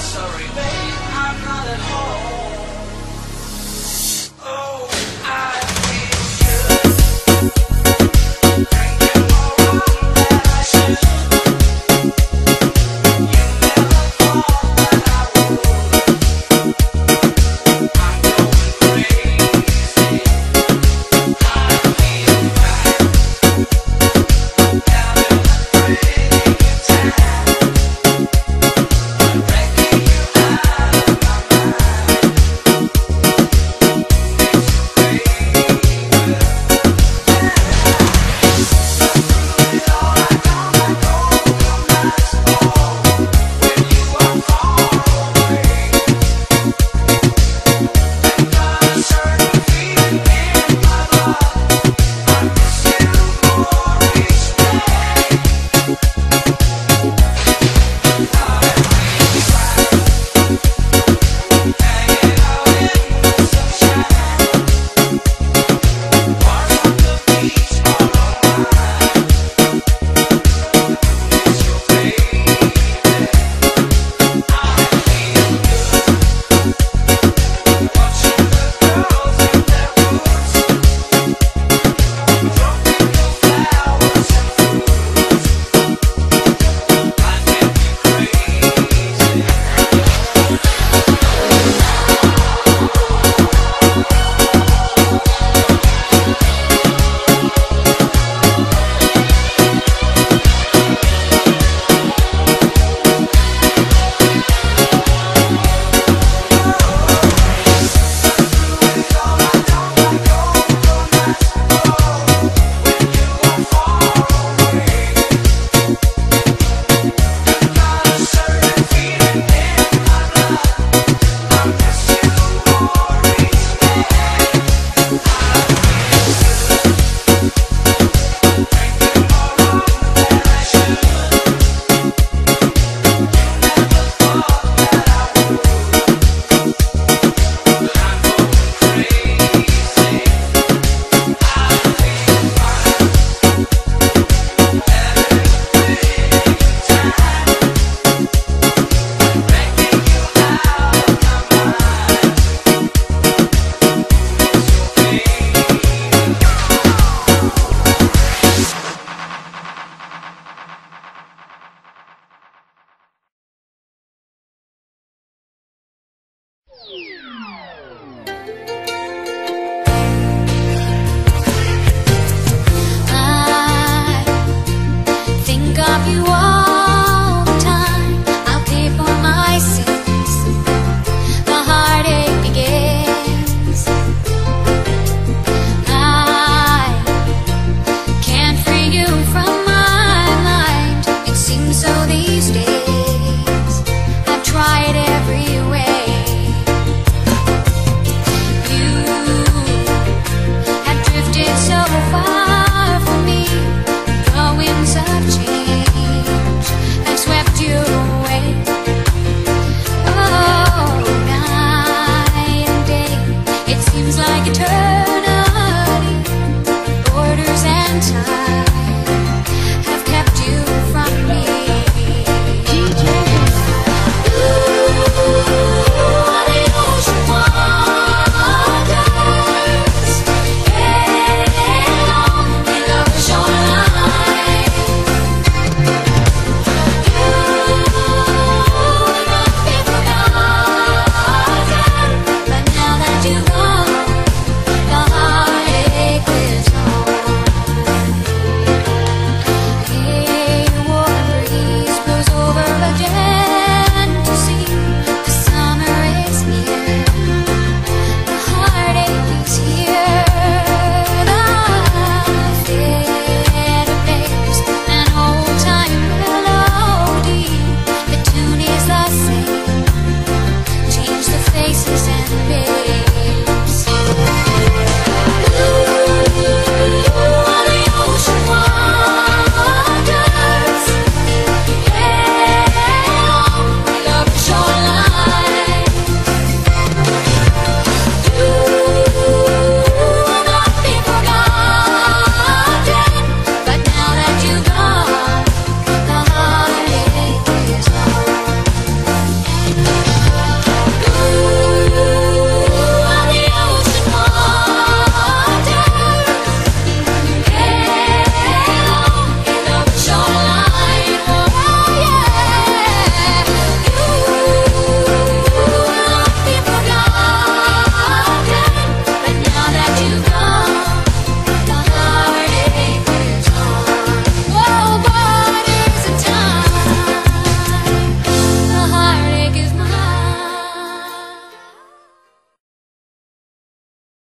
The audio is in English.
sorry, babe, I'm not at home. these days. I've tried every way. You have drifted so far from me. The winds of change have swept you away. Oh, like a turn